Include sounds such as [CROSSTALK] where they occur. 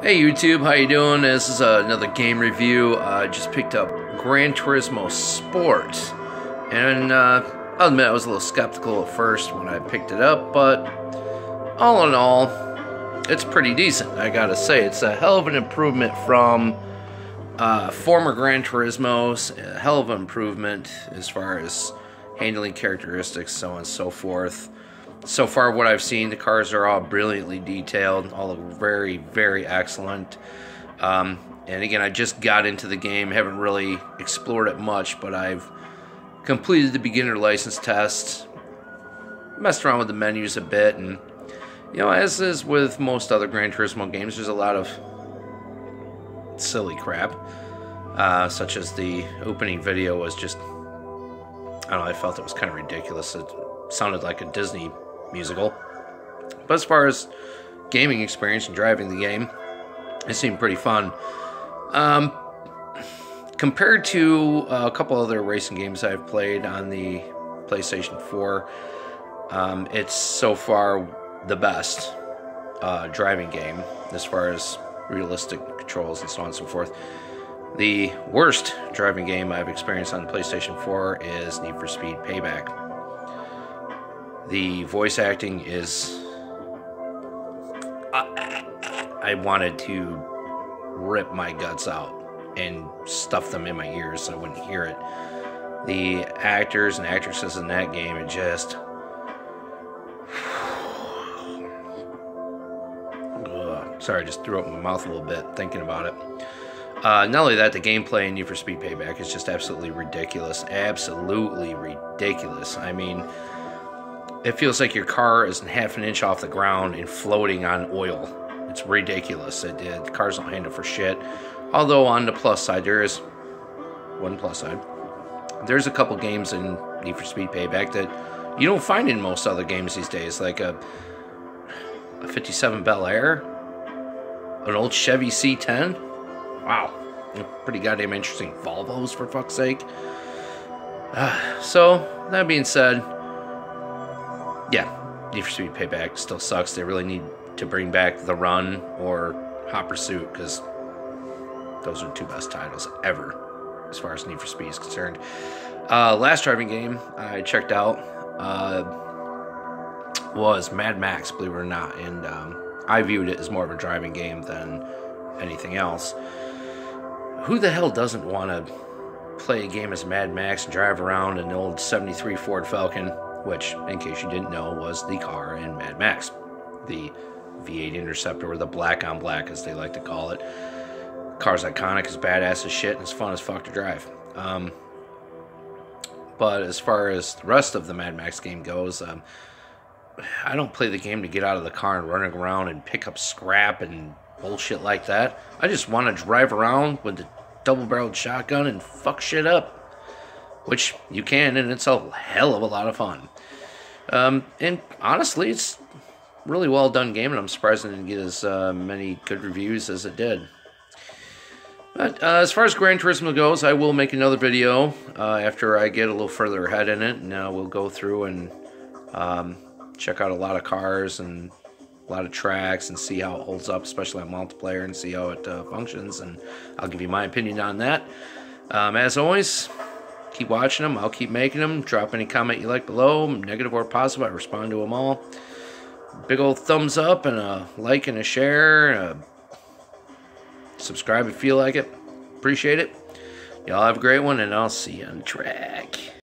Hey YouTube, how you doing? This is uh, another game review. I uh, just picked up Gran Turismo Sport, and uh, I'll admit I was a little skeptical at first when I picked it up, but all in all, it's pretty decent. I gotta say, it's a hell of an improvement from uh, former Gran Turismo's. A hell of an improvement as far as handling characteristics, so on and so forth so far what I've seen, the cars are all brilliantly detailed, all look very, very excellent. Um, and again, I just got into the game, haven't really explored it much, but I've completed the beginner license test, messed around with the menus a bit, and you know, as is with most other Gran Turismo games, there's a lot of silly crap, uh, such as the opening video was just, I don't know, I felt it was kind of ridiculous. It sounded like a Disney musical. But as far as gaming experience and driving the game, it seemed pretty fun. Um, compared to a couple other racing games I've played on the PlayStation 4, um, it's so far the best uh, driving game as far as realistic controls and so on and so forth. The worst driving game I've experienced on the PlayStation 4 is Need for Speed Payback. The voice acting is. I, I wanted to rip my guts out and stuff them in my ears so I wouldn't hear it. The actors and actresses in that game, it just. [SIGHS] Sorry, I just threw up my mouth a little bit thinking about it. Uh, not only that, the gameplay in Need for Speed Payback is just absolutely ridiculous. Absolutely ridiculous. I mean, it feels like your car is half an inch off the ground and floating on oil. It's ridiculous. It, the cars don't handle for shit. Although on the plus side, there is one plus side. There's a couple games in Need for Speed Payback that you don't find in most other games these days, like a, a 57 Bel Air, an old Chevy C10. Wow, pretty goddamn interesting Volvos for fuck's sake. Uh, [SIGHS] so that being said, yeah, Need for Speed Payback still sucks. They really need to bring back The Run or Hot Pursuit because those are two best titles ever as far as Need for Speed is concerned. Uh, last driving game I checked out uh, was Mad Max, believe it or not, and um, I viewed it as more of a driving game than anything else. Who the hell doesn't want to play a game as Mad Max and drive around an old 73 Ford Falcon which, in case you didn't know, was the car in Mad Max, the V8 Interceptor, or the black on black, as they like to call it. Car's iconic, it's badass as shit, and it's fun as fuck to drive. Um, but as far as the rest of the Mad Max game goes, um, I don't play the game to get out of the car and running around and pick up scrap and bullshit like that. I just want to drive around with the double-barreled shotgun and fuck shit up which you can, and it's a hell of a lot of fun. Um, and honestly, it's really well done game, and I'm surprised it didn't get as uh, many good reviews as it did. But uh, as far as Gran Turismo goes, I will make another video uh, after I get a little further ahead in it, and uh, we'll go through and um, check out a lot of cars and a lot of tracks and see how it holds up, especially on multiplayer, and see how it uh, functions, and I'll give you my opinion on that. Um, as always, keep watching them. I'll keep making them. Drop any comment you like below, negative or positive. I respond to them all. Big old thumbs up and a like and a share. Subscribe if you feel like it. Appreciate it. Y'all have a great one, and I'll see you on track.